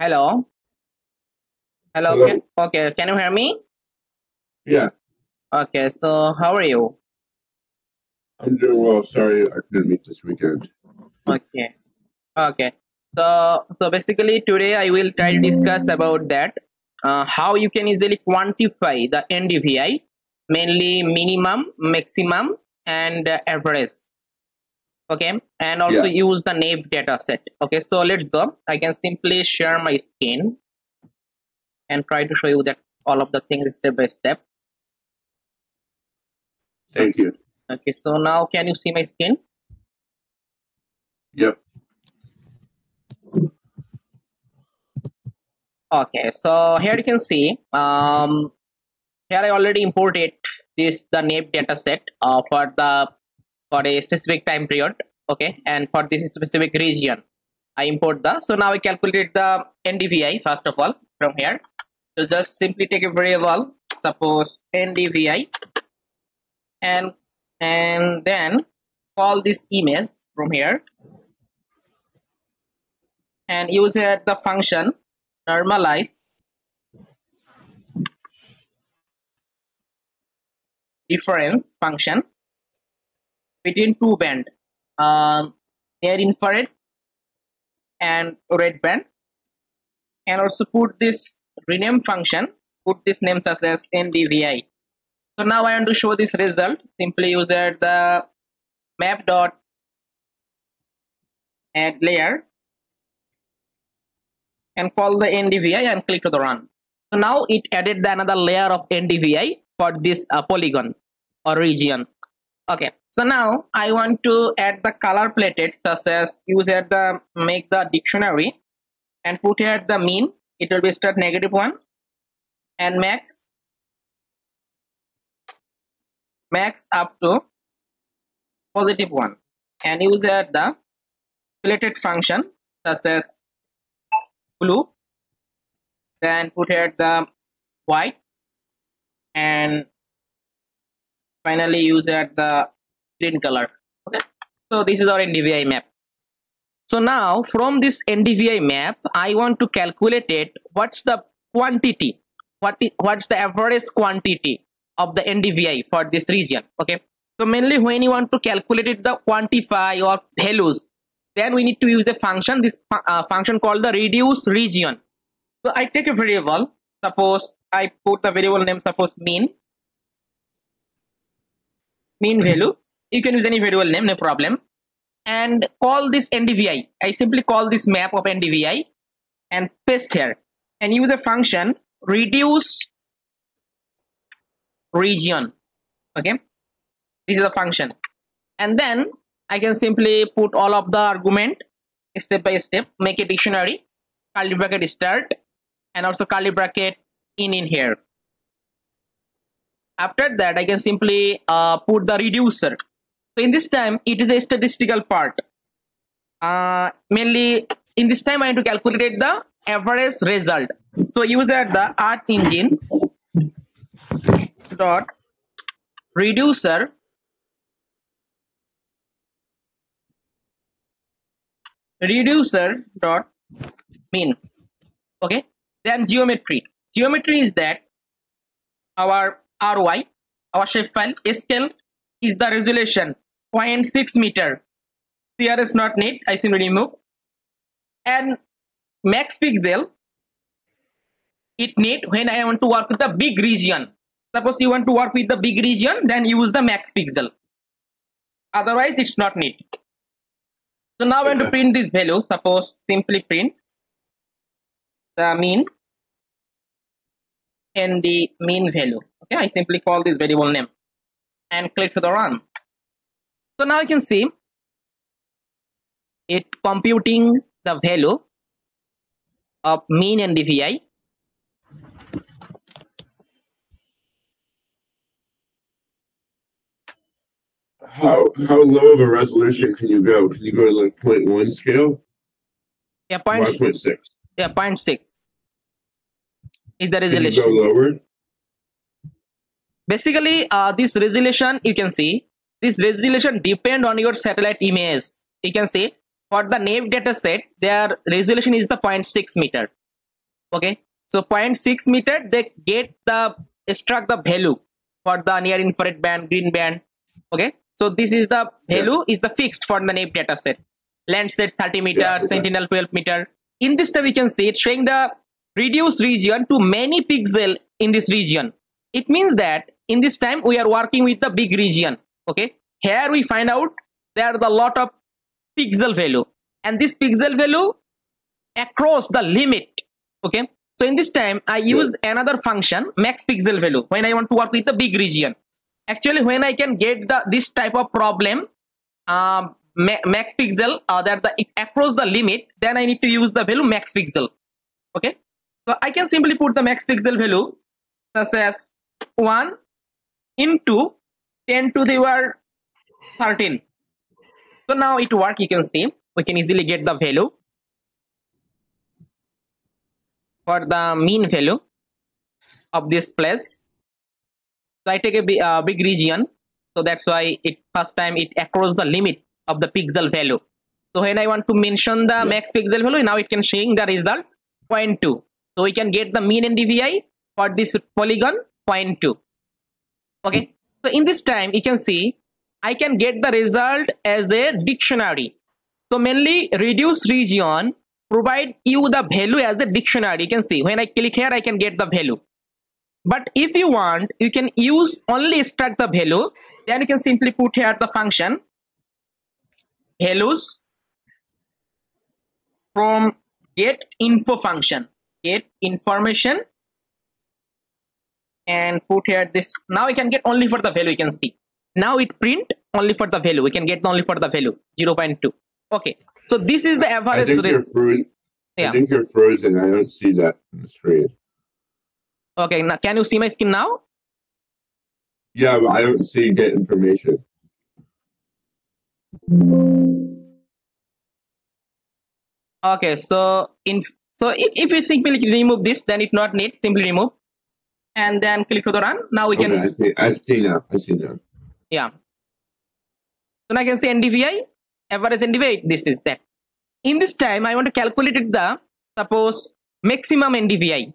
Hello. Hello. Hello. Can, okay. Can you hear me? Yeah, Okay. So how are you? I'm doing well. Sorry I couldn't meet this weekend. Okay. Okay. So so basically today I will try to discuss about that uh, how you can easily quantify the NDVI, mainly minimum, maximum, and uh, average. Okay, and also use the NAIP data set. Okay, so let's go. I can simply share my screen and try to show you that all of the things step by step. Thank you. Okay, so now can you see my screen? Yep. Okay, so here you can see, um, here I already imported this the NAIP data set uh, for the for a specific time period. Okay, and for this specific region, I import the. So now I calculated the NDVI first of all from here. So just simply take a variable, suppose NDVI, and and then call this image from here and use it the function normalize difference function between two band um, near infrared and red band and also put this rename function put this name such as ndvi so now i want to show this result simply use that the map dot add layer and call the NDVI and click to the run. So now it added the another layer of NDVI for this uh, polygon or region. Okay. So now I want to add the color palette such as use at the make the dictionary and put here the mean. It will be start negative one and max max up to positive one and use at the palette function such as blue then put here the white and finally use at the green color. Okay? So this is our ndvi map. So now from this ndvi map i want to calculate it what's the quantity. What is what's the average quantity of the ndvi for this region. Okay? So mainly when you want to calculate it the quantify or values then we need to use the function this uh, function called the reduce region. So i take a variable. Suppose i put the variable name suppose mean. Mean value you can use any variable name no problem. And call this ndvi i. Simply call this map of ndvi and paste here. And use a function reduce region. Okay? This is the function. And then I can simply put all of the argument step by step, make a dictionary, curly bracket start, and also curly bracket in in here. After that, I can simply uh, put the reducer. In this time, it is a statistical part. Uh, mainly in this time, I need to calculate the average result. So use at the Earth Engine dot reducer reducer dot mean okay then geometry geometry is that our ROI our shape file scale is the resolution 0.6 meter. Here is not need I simply remove and max pixel. It need when I want to work with the big region. Suppose you want to work with the big region then use the max pixel. Otherwise it's not need so now I want to print this value. Suppose simply print the mean and the mean value. Okay, I simply call this variable name and click to the run. So now you can see it computing the value of mean NDVI. How how low of a resolution can you go? Can you go to like 0.1 scale? Yeah, point, 0.6? yeah, point six is the Can you go resolution. lower? basically uh, this resolution you can see this resolution depend on your satellite image. You can see for the NAIP data set their resolution is the 0.6 meter. Okay? So 0.6 meter they get the extract the value for the near infrared band green band. Okay? So this is the value is the fixed for the NAIP data set. Landsat 30 meter Yeah, sentinel 12 meter. In this tab we can see it showing the reduced region to many pixel in this region. It means that in this time we are working with the big region okay? Here we find out there are the lot of pixel value. And this pixel value across the limit. Okay? So in this time i use another function max pixel value when i want to work with the big region. Actually when i can get the this type of problem um ma- max pixel uh, that the across the limit then i need to use the value max pixel. Okay? So i can simply put the max pixel value such as 1 into 10 to the power 13 so now it work you can see. We can easily get the value. For the mean value of this place. So i take a uh, big region. So that's why it first time it across the limit of the pixel value. So when i want to mention the max pixel value now it can showing the result 0.2 so we can get the mean and ndvi for this polygon 0.2 okay so in this time you can see i can get the result as a dictionary. So mainly reduce region provide you the value as a dictionary. You can see when i click here i can get the value. But if you want you can use only extract the value. Then you can simply put here the function values from get info function. Get information and put here this now we can get only for the value you can see now it print only for the value we can get only for the value 0.2 okay so this is the average I think you're frozen. Yeah. I think you're frozen. I don't see that on the screen. okay now can you see my screen now Yeah, but I don't see get information. okay so in so if, if you simply remove this then it not need simply remove and then click to the run. Now we can I see. I see now. I see now. yeah. So now i can say ndvi average ndvi this is that. In this time i want to calculate it the suppose maximum ndvi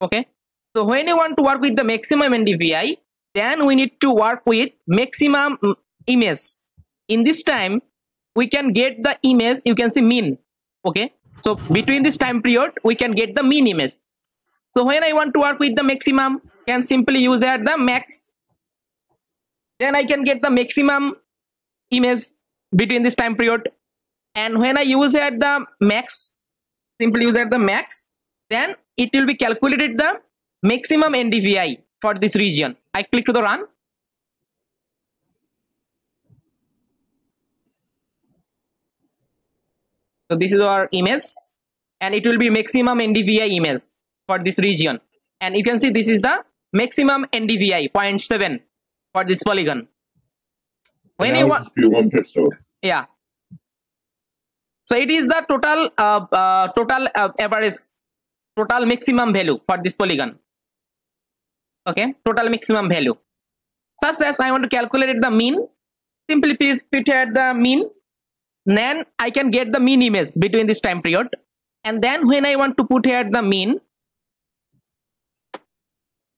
okay? So when you want to work with the maximum ndvi then we need to work with maximum image. In this time we can get the image you can see mean. Okay? So between this time period we can get the mean image so when i want to work with the maximum can simply use at the max then I can get the maximum image between this time period. And when I use at the max, simply use at the max, then it will be calculated the maximum NDVI for this region. I click to the run. So this is our image and it will be maximum NDVI image for this region. And you can see this is the maximum NDVI 0.7 for this polygon. When you want, one yeah. So it is the total uh, uh, total uh, average total maximum value for this polygon. Okay, total maximum value. Such as I want to calculate the mean, simply please put here the mean. Then I can get the mean image between this time period. And then when I want to put here the mean,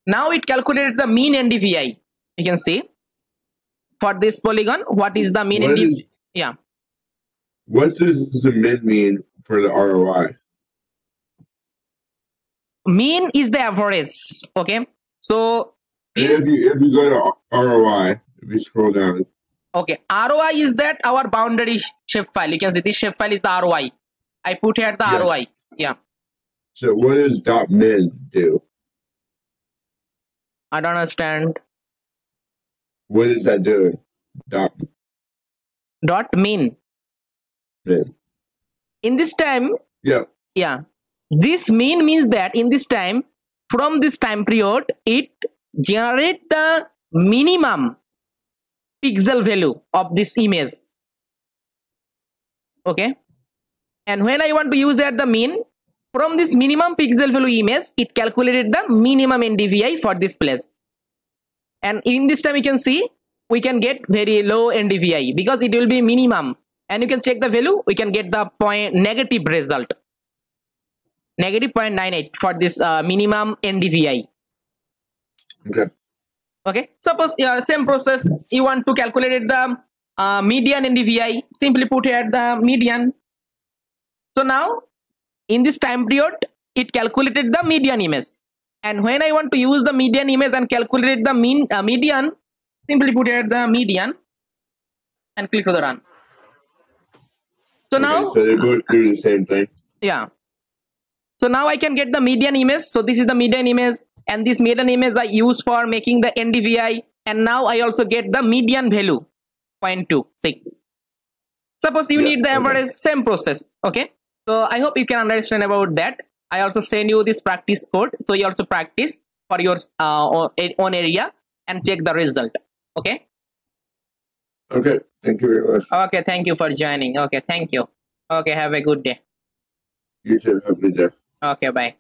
now it calculated the mean NDVI. You can see for this polygon, what is the mean What NDVI? is- yeah. What does the min mean for the ROI? mean is the average okay so this if you if you go to ROI, if you scroll down, okay roi is that our boundary shape file you can see this shape file is the roi i put here the Yes. roi yeah so what does dot min do? I don't understand What is that doing? Dot dot mean min. in this time Yeah. yeah this mean means that in this time from this time period it generate the minimum pixel value of this image okay and when i want to use at the mean from this minimum pixel value image it calculated the minimum ndvi for this place. And in this time you can see we can get very low ndvi because it will be minimum. And you can check the value we can get the point negative result. Negative 0.98 for this uh, minimum ndvi Okay. okay. Suppose same process you want to calculate the uh, median ndvi simply put here the median. So now in this time period it calculated the median image. And when i want to use the median image and calculate the mean uh, median simply put here the median and click to the run. So Okay, now So they're both do the same thing. yeah. So now i can get the median image. So this is the median image. And this median image i use for making the ndvi and now i also get the median value. 0.26 suppose you Yeah, need the okay. average same process. Okay so i hope you can understand about that. I also send you this practice code. So you also practice for your uh, own area and check the result. Okay? Okay. Thank you very much. okay. Thank you for joining. Okay. Thank you. Okay. Have a good day. You too. Have a good day. okay. Bye